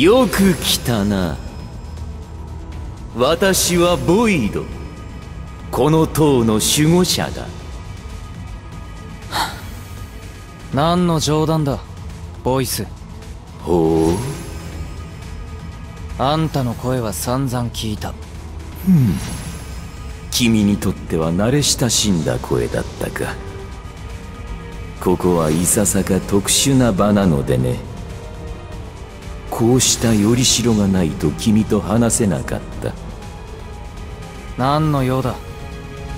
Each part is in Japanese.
よく来たな。私はボイド。この塔の守護者だ。何の冗談だボイス。ほう。あんたの声は散々聞いた。うん。君にとっては慣れ親しんだ声だったか。ここはいささか特殊な場なのでねこうしたよりしろがないと君と話せなかった。何の用だ？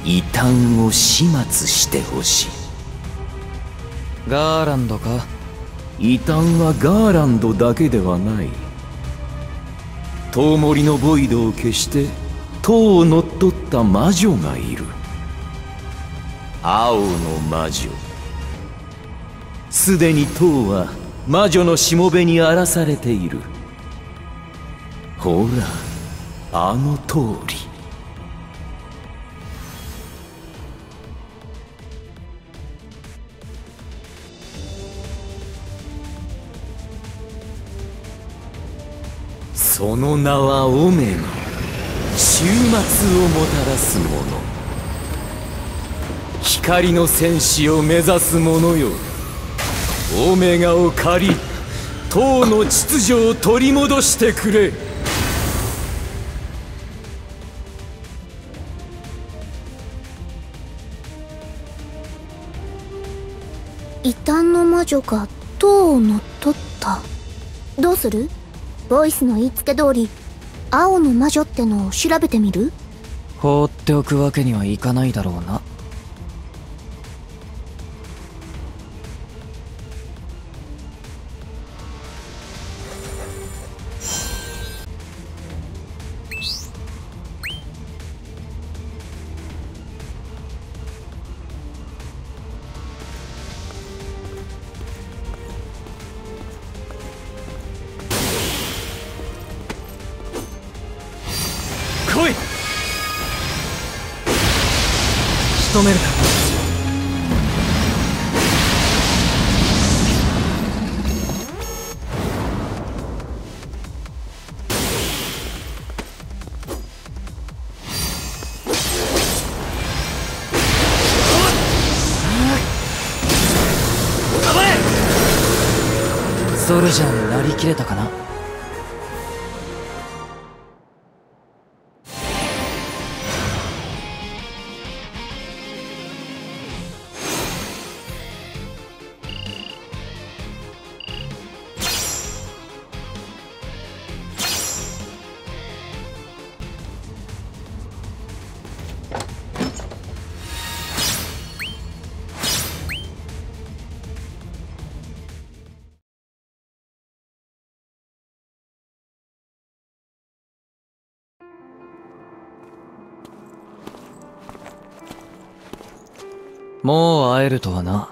異端を始末してほしい。ガーランドか？異端はガーランドだけではない。トウモリのボイドを消して塔を乗っ取った魔女がいる。青の魔女。すでに塔は魔女のしもべに荒らされている。ほらあの通り。その名はオメガ。終末をもたらす者光の戦士を目指す者よオメガを借り塔の秩序を取り戻してくれ。異端の魔女が塔を乗っ取った。どうする？ボイスの言いつけ通り青の魔女ってのを調べてみる？放っておくわけにはいかないだろうな仕留めるソルジャーになりきれたかな？もう会えるとはな。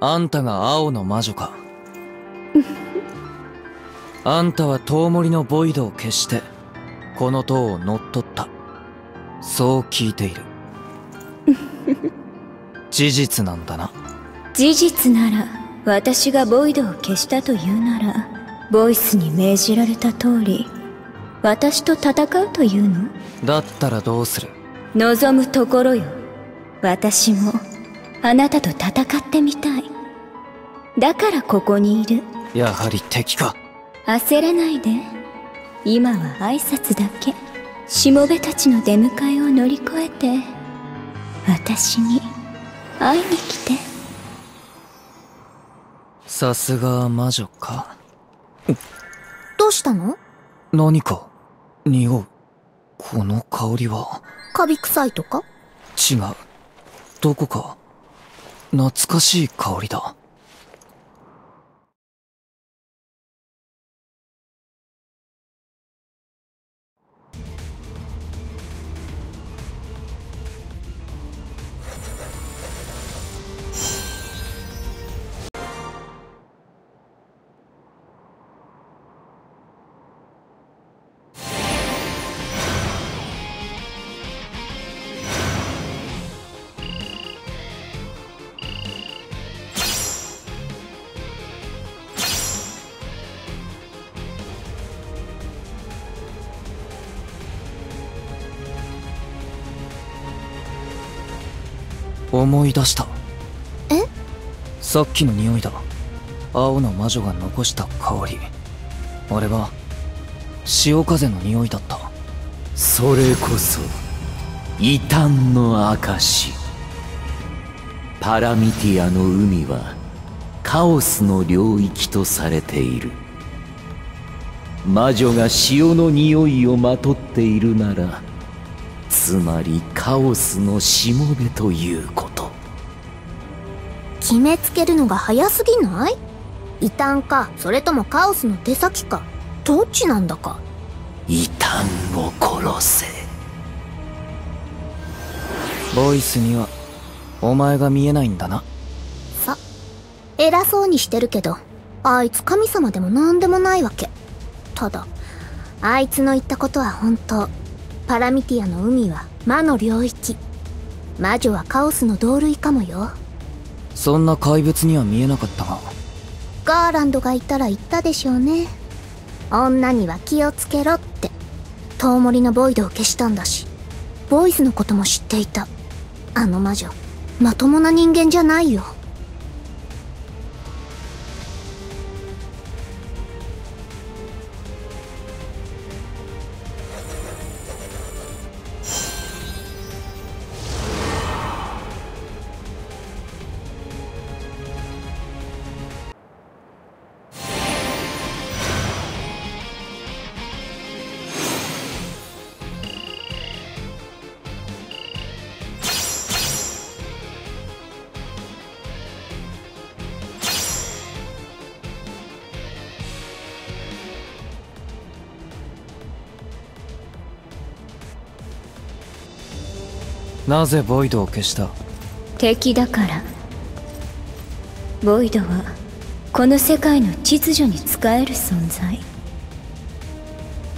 あんたが青の魔女か。あんたはトウモリのボイドを消して、この塔を乗っ取った。そう聞いている。事実なんだな。事実なら、私がボイドを消したというなら、ボイスに命じられた通り、私と戦うというの？だったらどうする？望むところよ。私もあなたと戦ってみたい。だからここにいる。やはり敵か。焦らないで。今は挨拶だけ。しもべたちの出迎えを乗り越えて。私に会いに来て。さすが魔女か。どうしたの？何か？匂う。この香りは。カビ臭いとか？違うどこか懐かしい香りだ。思い出した。え？さっきの匂いだ。青の魔女が残した香り。あれは潮風の匂いだった。それこそ異端の証。パラミティアの海はカオスの領域とされている。魔女が潮の匂いをまとっているならつまりカオスのしもべということ決めつけるのが早すぎない？異端かそれともカオスの手先かどっちなんだか。異端を殺せ。ボイスにはお前が見えないんだな。さ偉そうにしてるけどあいつ神様でも何でもないわけ。ただあいつの言ったことは本当。パラミティアの海は魔の領域。魔女はカオスの同類かもよそんな怪物には見えなかったが。ガーランドがいたら言ったでしょうね。女には気をつけろって。トウモリのボイドを消したんだし。ボイスのことも知っていた。あの魔女まともな人間じゃないよ。なぜボイドを消した？敵だから。ボイドはこの世界の秩序に仕える存在。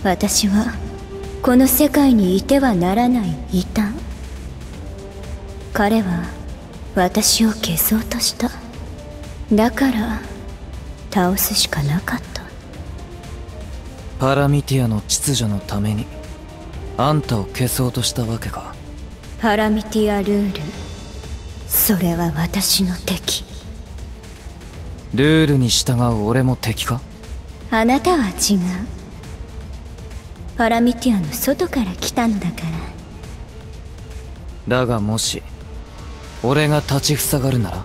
私はこの世界にいてはならない異端。彼は私を消そうとした。だから倒すしかなかった。パラミティアの秩序のためにあんたを消そうとしたわけかパラミティアルール。それは私の敵。ルールに従う俺も敵か？あなたは違う。パラミティアの外から来たのだから。だがもし俺が立ちふさがるなら？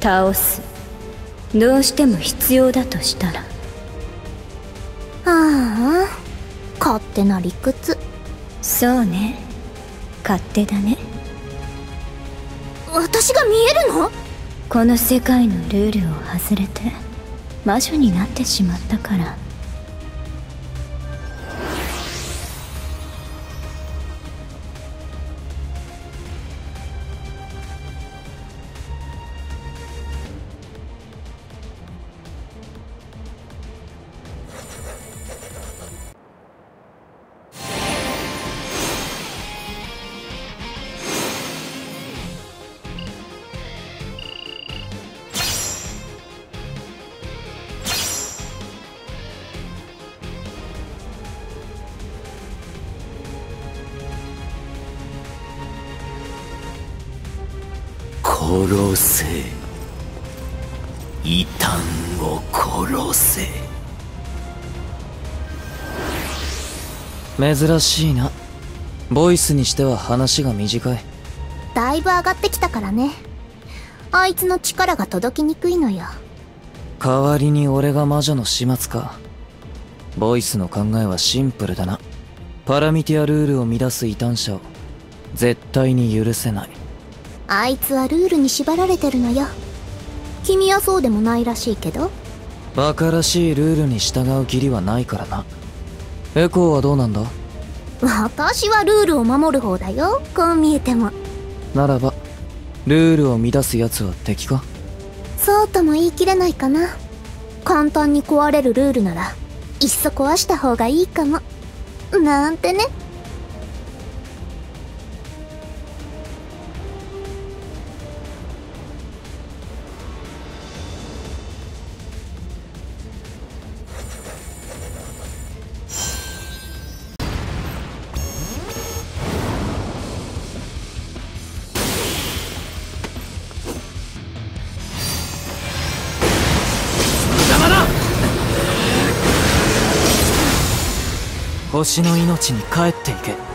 倒す。どうしても必要だとしたら。ああ勝手な理屈。そうね勝手だね。私が見えるの？この世界のルールを外れて魔女になってしまったから殺せ。異端を殺せ。珍しいな。ボイスにしては話が短い。だいぶ上がってきたからね。あいつの力が届きにくいのよ。代わりに俺が魔女の始末か。ボイスの考えはシンプルだな。パラミティアルールを乱す異端者を絶対に許せないあいつはルールに縛られてるのよ。君はそうでもないらしいけど。バカらしいルールに従う義理はないからな。エコーはどうなんだ？私はルールを守る方だよ。こう見えても。ならばルールを乱す奴は敵か？そうとも言い切れないかな。簡単に壊れるルールならいっそ壊した方がいいかも。なんてね星の命に帰っていけ。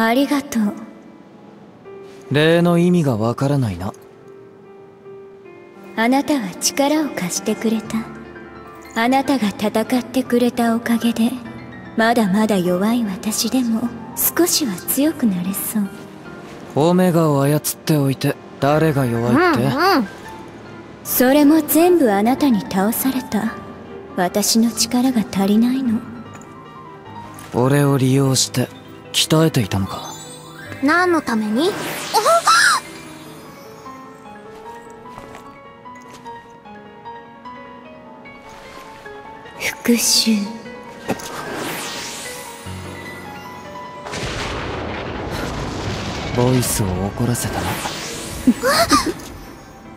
ありがとう。礼の意味がわからないな。あなたは力を貸してくれた。あなたが戦ってくれたおかげでまだまだ弱い私でも少しは強くなれそう。オメガを操っておいて誰が弱いって、うんうん、それも全部あなたに倒された。私の力が足りないの。俺を利用して鍛えていたのか？何のために？復讐。ボイスを怒らせたな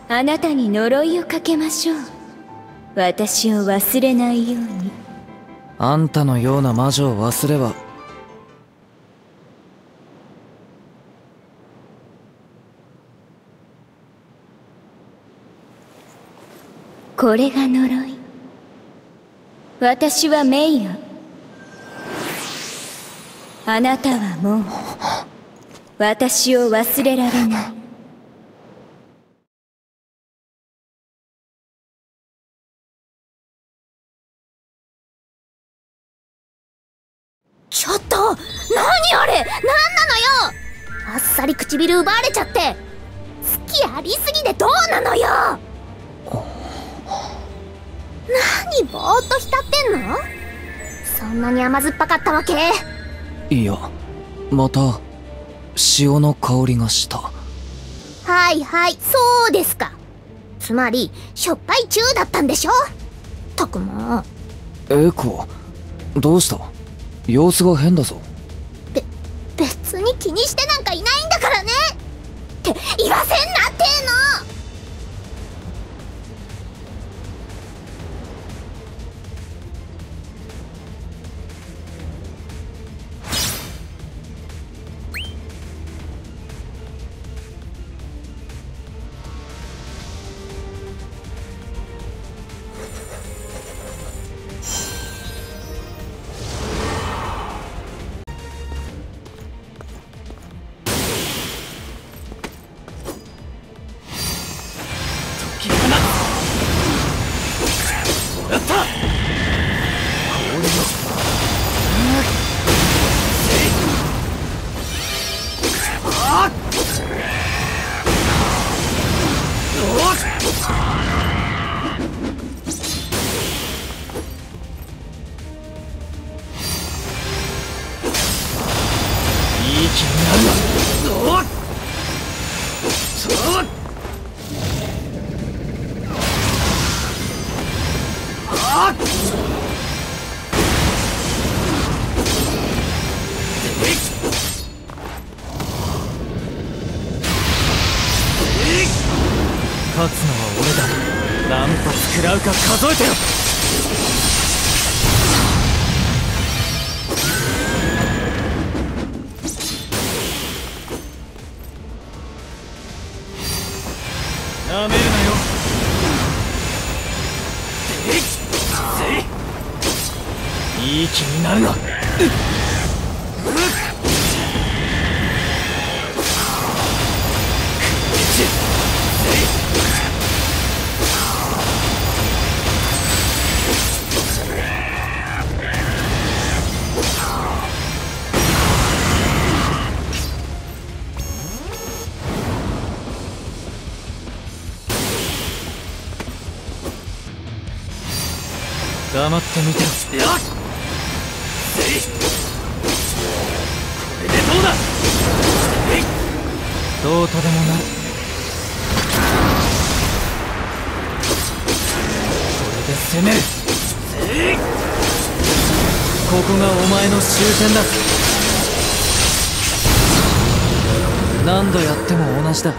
あなたに呪いをかけましょう。私を忘れないように。あんたのような魔女を忘ればこれが呪い。私はメイヤあなたはもう。私を忘れられない。ちょっと何あれ？何なのよ？あっさり唇奪われちゃって。好きありすぎでどうなのよ？何ぼーっと浸ってんの？そんなに甘酸っぱかったわけ。いやまた塩の香りがした。はいはいそうですか。つまりしょっぱい中だったんでしょ？たくも。エコどうした？様子が変だぞ。べ別に気にしてなんかいないんだからね。って言わせんなってのか数えてよ。なめるなよ。いい気になるな。黙ってみてよし。これでどうだ？どうとでもなる。これで攻める。ここがお前の終点だ。何度やっても同じだ。